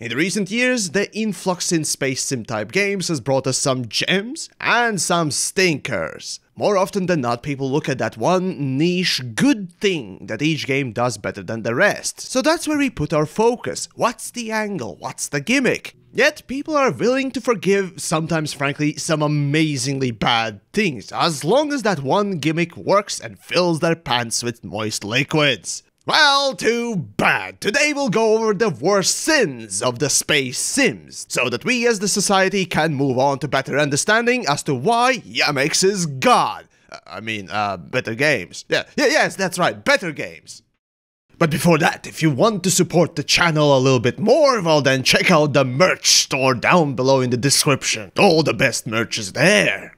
In the recent years, the influx in space sim type games has brought us some gems and some stinkers. More often than not, people look at that one niche good thing that each game does better than the rest. So that's where we put our focus. What's the angle? What's the gimmick? Yet people are willing to forgive, sometimes frankly, some amazingly bad things, as long as that one gimmick works and fills their pants with moist liquids. Well, too bad. Today we'll go over the worst sins of the space sims, so that we as the society can move on to better understanding as to why Yamiks is God. Uh, I mean, uh, better games. Yeah, yeah, yes, that's right, better games. But before that, if you want to support the channel a little bit more, well then check out the merch store down below in the description. All the best merch is there.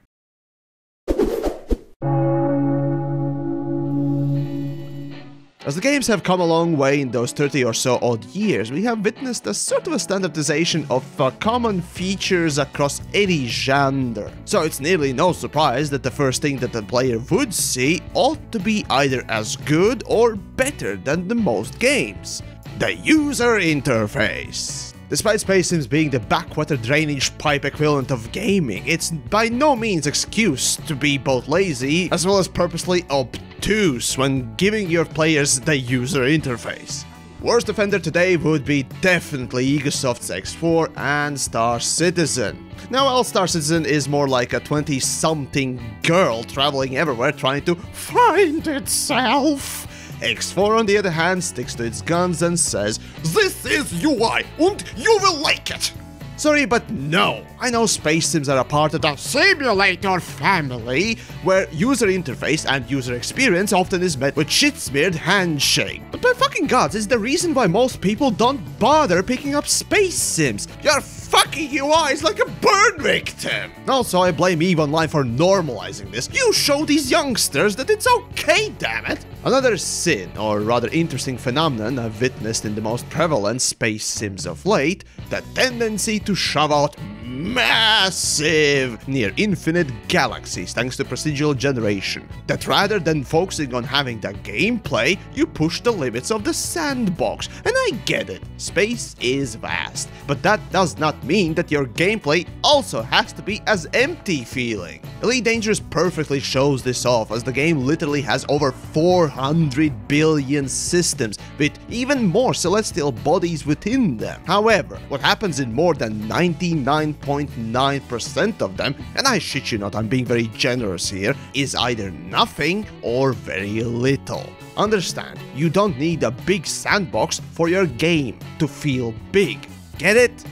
As the games have come a long way in those 30 or so odd years, we have witnessed a sort of a standardization of uh, common features across any genre. So it's nearly no surprise that the first thing that the player would see ought to be either as good or better than the most games. The user interface. Despite Space Sims being the backwater drainage pipe equivalent of gaming, it's by no means excuse to be both lazy as well as purposely obtuse when giving your players the user interface. Worst offender today would be definitely Egosoft's X4 and Star Citizen. Now, while Star Citizen is more like a 20-something girl traveling everywhere trying to find itself, X4 on the other hand sticks to its guns and says, This is UI and you will like it! Sorry, but no. I know space sims are a part of the simulator family, where user interface and user experience often is met with shit-smeared handshake. But by fucking gods, it's the reason why most people don't bother picking up space sims. Your fucking UI is like a burn victim. Also, I blame EVE Online for normalizing this. You show these youngsters that it's okay, damn it. Another sin, or rather interesting phenomenon I've witnessed in the most prevalent space sims of late, the tendency to shove out massive, near infinite galaxies thanks to procedural generation. That rather than focusing on having the gameplay, you push the limits of the sandbox. And I get it, space is vast, but that does not mean that your gameplay also has to be as empty feeling. Elite Dangerous perfectly shows this off as the game literally has over 400 billion systems with even more celestial bodies within them. However, what happens in more than 99 99.9% of them, and I shit you not, I'm being very generous here, is either nothing or very little. Understand, you don't need a big sandbox for your game to feel big. Get it?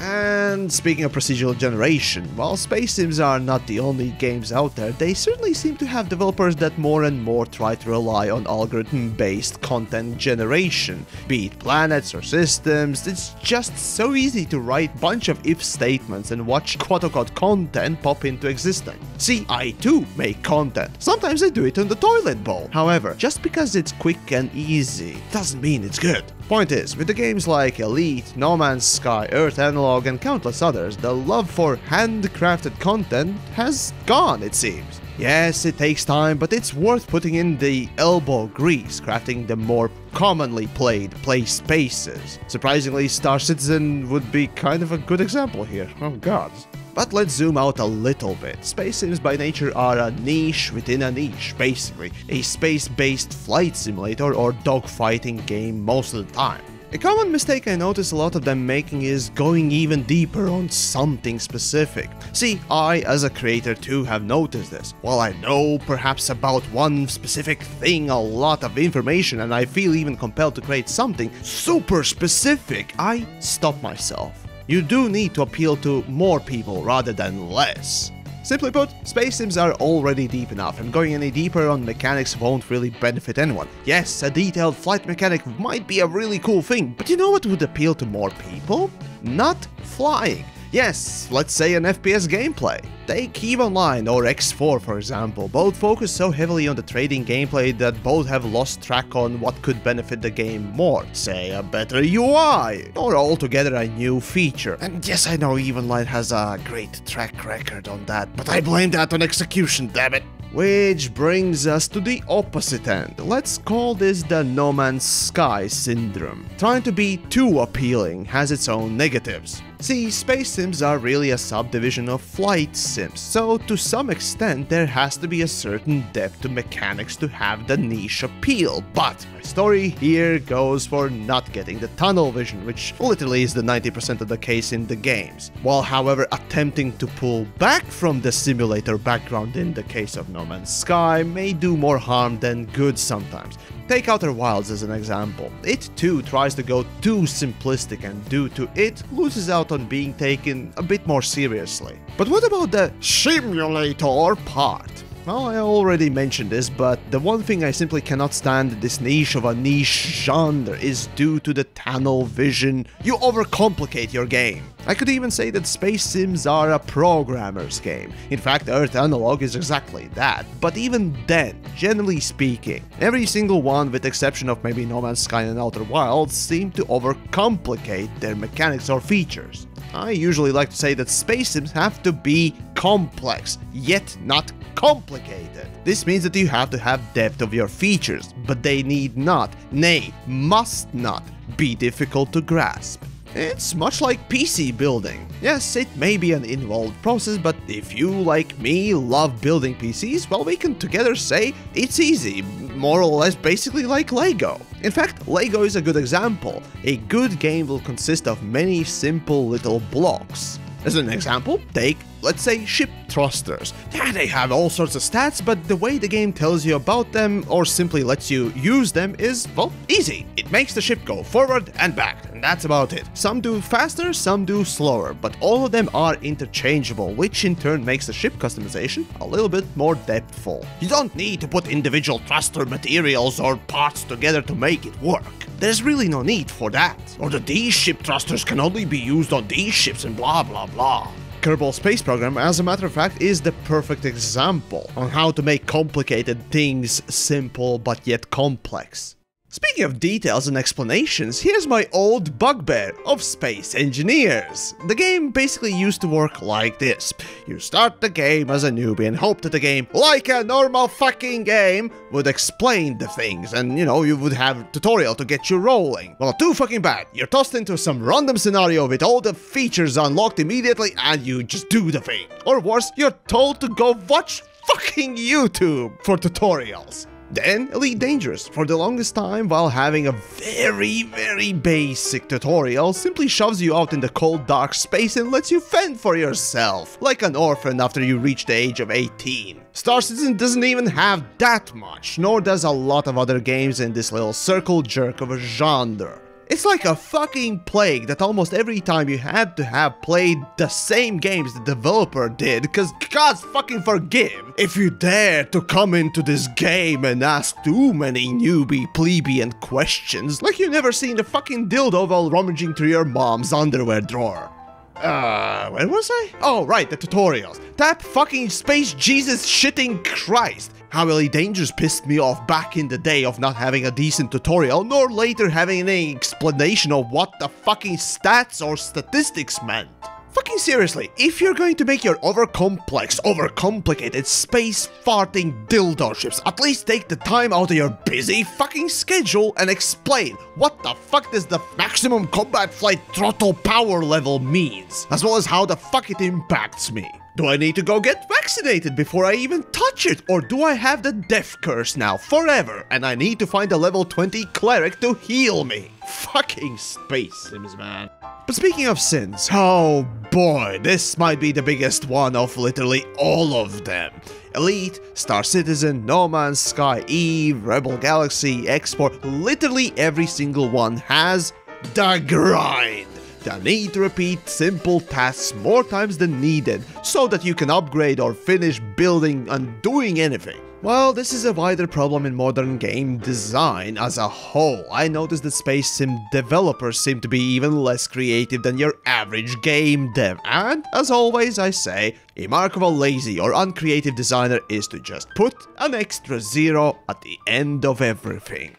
And speaking of procedural generation, while Space Sims are not the only games out there, they certainly seem to have developers that more and more try to rely on algorithm-based content generation. Be it planets or systems, it's just so easy to write a bunch of if statements and watch quote-unquote content pop into existence. See, I too make content. Sometimes I do it on the toilet bowl. However, just because it's quick and easy, doesn't mean it's good. Point is, with the games like Elite, No Man's Sky, Earth Analog and countless others, the love for handcrafted content has gone, it seems. Yes, it takes time, but it's worth putting in the elbow grease, crafting the more commonly played play spaces. Surprisingly, Star Citizen would be kind of a good example here. Oh god. But let's zoom out a little bit. Space sims by nature are a niche within a niche, basically. A space-based flight simulator or dogfighting game most of the time. A common mistake I notice a lot of them making is going even deeper on something specific. See, I as a creator too have noticed this. While I know perhaps about one specific thing a lot of information and I feel even compelled to create something super specific, I stop myself. You do need to appeal to more people rather than less. Simply put, space sims are already deep enough, and going any deeper on mechanics won't really benefit anyone. Yes, a detailed flight mechanic might be a really cool thing, but you know what would appeal to more people? Not flying. Yes, let's say an FPS gameplay. Take EVE Online or X4 for example, both focus so heavily on the trading gameplay that both have lost track on what could benefit the game more, say a better UI, or altogether a new feature. And yes, I know EVE Online has a great track record on that, but I blame that on execution, damn it. Which brings us to the opposite end. Let's call this the No Man's Sky syndrome. Trying to be too appealing has its own negatives. See, space sims are really a subdivision of flight sims, so to some extent there has to be a certain depth to mechanics to have the niche appeal, but my story here goes for not getting the tunnel vision, which literally is the 90% of the case in the games, while however attempting to pull back from the simulator background in the case of No Man's Sky may do more harm than good sometimes. Take Outer Wilds as an example. It too tries to go too simplistic and due to it loses out on being taken a bit more seriously. But what about the simulator part? Well, I already mentioned this, but the one thing I simply cannot stand this niche of a niche genre is due to the tunnel vision. You overcomplicate your game. I could even say that Space Sims are a programmer's game. In fact, Earth Analog is exactly that. But even then, generally speaking, every single one, with exception of maybe No Man's Sky and Outer Wilds, seem to overcomplicate their mechanics or features. I usually like to say that space sims have to be complex, yet not complicated. This means that you have to have depth of your features, but they need not, nay, must not, be difficult to grasp. It's much like PC building. Yes, it may be an involved process, but if you, like me, love building PCs, well, we can together say it's easy, more or less basically like LEGO. In fact, LEGO is a good example. A good game will consist of many simple little blocks. As an example, take, let's say, ship thrusters. Yeah, they have all sorts of stats, but the way the game tells you about them, or simply lets you use them, is, well, easy. It makes the ship go forward and back, and that's about it. Some do faster, some do slower, but all of them are interchangeable, which in turn makes the ship customization a little bit more depthful. You don't need to put individual thruster materials or parts together to make it work. There's really no need for that. Or the these ship thrusters can only be used on these ships and blah blah blah. Kerbal Space Program, as a matter of fact, is the perfect example on how to make complicated things simple but yet complex. Speaking of details and explanations, here's my old bugbear of space engineers. The game basically used to work like this. You start the game as a newbie and hope that the game, like a normal fucking game, would explain the things and, you know, you would have a tutorial to get you rolling. Well, too fucking bad. You're tossed into some random scenario with all the features unlocked immediately and you just do the thing. Or worse, you're told to go watch fucking YouTube for tutorials. Then Elite Dangerous, for the longest time while having a very very basic tutorial, simply shoves you out in the cold dark space and lets you fend for yourself, like an orphan after you reach the age of 18. Star Citizen doesn't even have that much, nor does a lot of other games in this little circle jerk of a genre. It's like a fucking plague that almost every time you had to have played the same games the developer did, cause God's fucking forgive if you dare to come into this game and ask too many newbie plebeian questions, like you never seen a fucking dildo while rummaging through your mom's underwear drawer. Uh, where was I? Oh, right, the tutorials. That fucking Space Jesus shitting Christ. How Elite Dangerous pissed me off back in the day of not having a decent tutorial, nor later having any explanation of what the fucking stats or statistics meant. Fucking seriously, if you're going to make your over-complex, over-complicated space-farting dildo ships, at least take the time out of your busy fucking schedule and explain what the fuck does the maximum combat flight throttle power level means, as well as how the fuck it impacts me. Do I need to go get vaccinated before I even touch it? Or do I have the death curse now forever and I need to find a level 20 cleric to heal me? Fucking space sims, man. But speaking of sins, oh boy, this might be the biggest one of literally all of them. Elite, Star Citizen, No Man's Sky, Eve, Rebel Galaxy, Export, literally every single one has the grind the need to repeat simple tasks more times than needed so that you can upgrade or finish building and doing anything. Well, this is a wider problem in modern game design as a whole. I noticed that space sim developers seem to be even less creative than your average game dev. And, as always I say, a mark of a lazy or uncreative designer is to just put an extra zero at the end of everything.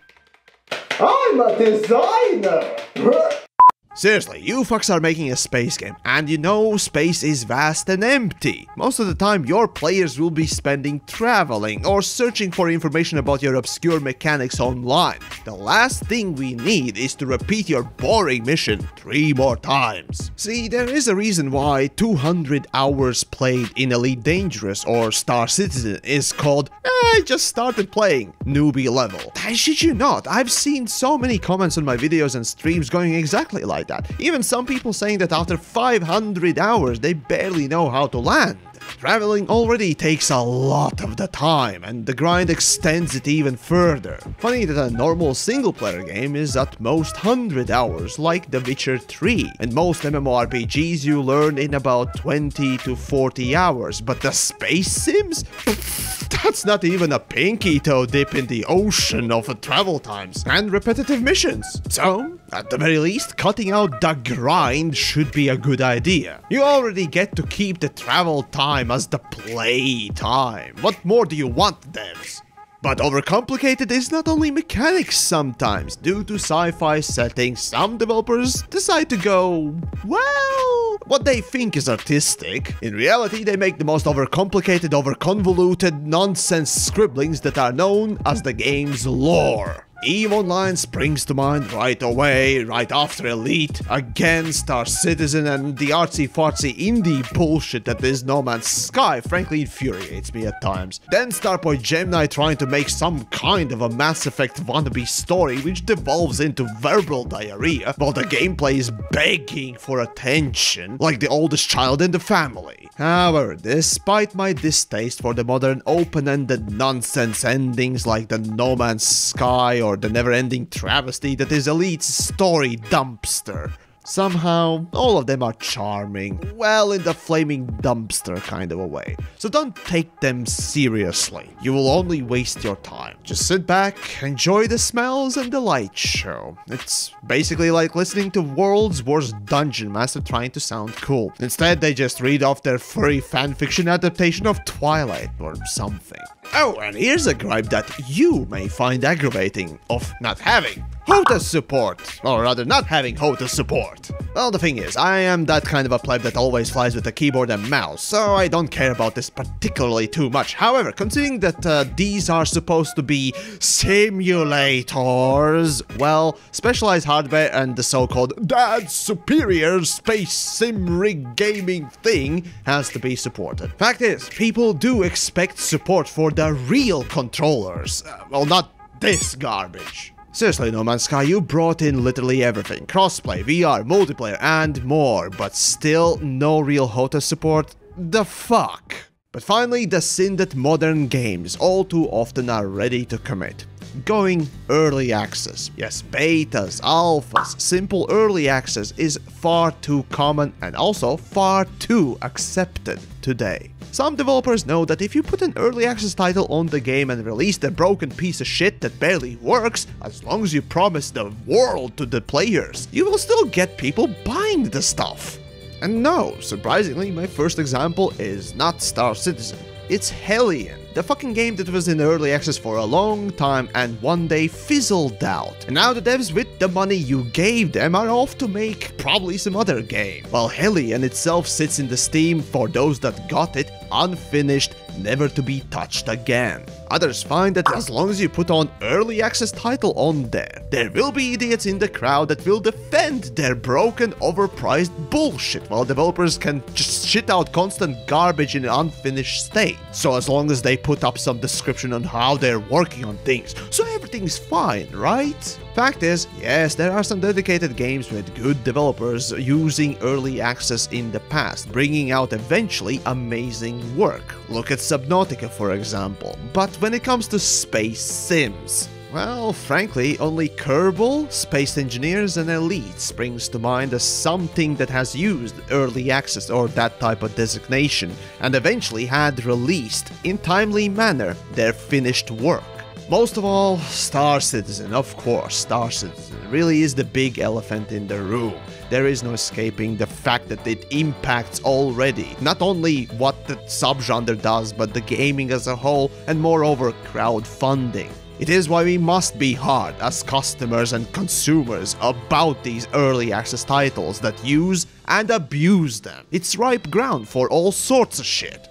I'm a designer! Seriously, you fucks are making a space game, and you know space is vast and empty. Most of the time, your players will be spending traveling or searching for information about your obscure mechanics online. The last thing we need is to repeat your boring mission three more times. See, there is a reason why 200 hours played in Elite Dangerous or Star Citizen is called eh, I just started playing newbie level. I shit you not, I've seen so many comments on my videos and streams going exactly like that. Even some people saying that after 500 hours they barely know how to land. Traveling already takes a lot of the time, and the grind extends it even further. Funny that a normal single-player game is at most 100 hours, like The Witcher 3, and most MMORPGs you learn in about 20 to 40 hours, but the space sims? That's not even a pinky toe dip in the ocean of travel times and repetitive missions. So, at the very least, cutting out the grind should be a good idea. You already get to keep the travel time as the play time. What more do you want, devs? But overcomplicated is not only mechanics sometimes. Due to sci-fi settings, some developers decide to go, well, what they think is artistic. In reality, they make the most overcomplicated, overconvoluted nonsense scribblings that are known as the game's lore. EVE Online springs to mind right away, right after Elite, again Star Citizen and the artsy-fartsy indie bullshit that is No Man's Sky frankly infuriates me at times. Then Starpoint Gemini trying to make some kind of a Mass Effect wannabe story which devolves into verbal diarrhea while the gameplay is begging for attention, like the oldest child in the family. However, despite my distaste for the modern open-ended nonsense endings like the No Man's Sky or or the never-ending travesty that is Elite's story dumpster. Somehow, all of them are charming, well in the flaming dumpster kind of a way. So don't take them seriously, you will only waste your time. Just sit back, enjoy the smells and the light show. It's basically like listening to world's worst dungeon master trying to sound cool. Instead, they just read off their furry fanfiction adaptation of Twilight or something. Oh, and here's a gripe that you may find aggravating of not having HOTAS support, or rather not having HOTAS support. Well, the thing is, I am that kind of a pleb that always flies with a keyboard and mouse, so I don't care about this particularly too much. However, considering that uh, these are supposed to be simulators, well, specialized hardware and the so-called Dad's Superior Space Sim Rig gaming thing has to be supported. Fact is, people do expect support for the real controllers. Uh, well, not this garbage. Seriously, No Man's Sky, you brought in literally everything. Crossplay, VR, multiplayer, and more, but still no real HOTA support? The fuck? But finally, the sin that modern games all too often are ready to commit. Going early access. Yes, betas, alphas, simple early access is far too common and also far too accepted today. Some developers know that if you put an early access title on the game and release the broken piece of shit that barely works, as long as you promise the world to the players, you will still get people buying the stuff. And no, surprisingly, my first example is not Star Citizen. It's Hellion, the fucking game that was in early access for a long time and one day fizzled out. And now the devs with the money you gave them are off to make probably some other game. While Hellion itself sits in the Steam for those that got it unfinished, never to be touched again. Others find that as long as you put on early access title on there, there will be idiots in the crowd that will defend their broken, overpriced bullshit, while developers can just shit out constant garbage in an unfinished state. So as long as they put up some description on how they're working on things, so everything's fine, right? Fact is, yes, there are some dedicated games with good developers using early access in the past, bringing out eventually amazing work. Look at Subnautica for example. But when it comes to space sims, well, frankly, only Kerbal, Space Engineers and Elite springs to mind as something that has used early access or that type of designation, and eventually had released, in timely manner, their finished work. Most of all, Star Citizen, of course, Star Citizen really is the big elephant in the room. There is no escaping the fact that it impacts already, not only what the subgenre does, but the gaming as a whole, and moreover, crowdfunding. It is why we must be hard as customers and consumers about these early access titles that use and abuse them. It's ripe ground for all sorts of shit.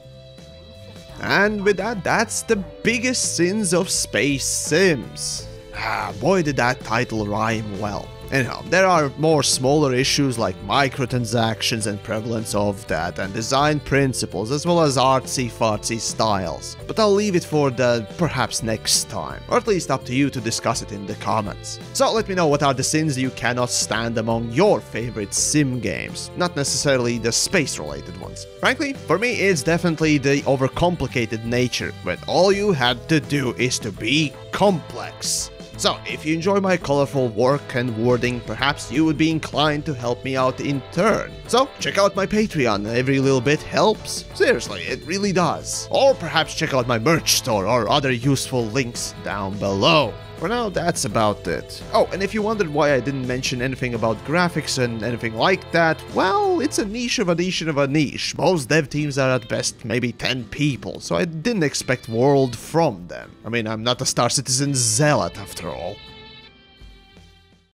And with that, that's the biggest sins of Space Sims. Ah, boy did that title rhyme well. Anyhow, there are more smaller issues like microtransactions and prevalence of that, and design principles, as well as artsy-fartsy styles. But I'll leave it for the perhaps next time, or at least up to you to discuss it in the comments. So let me know what are the sins you cannot stand among your favorite sim games, not necessarily the space-related ones. Frankly, for me it's definitely the overcomplicated nature, when all you had to do is to be complex. So, if you enjoy my colorful work and wording, perhaps you would be inclined to help me out in turn. So, check out my Patreon, every little bit helps. Seriously, it really does. Or perhaps check out my merch store or other useful links down below. For now, that's about it. Oh, and if you wondered why I didn't mention anything about graphics and anything like that, well, it's a niche of a niche of a niche. Most dev teams are at best maybe 10 people, so I didn't expect world from them. I mean, I'm not a Star Citizen zealot after all.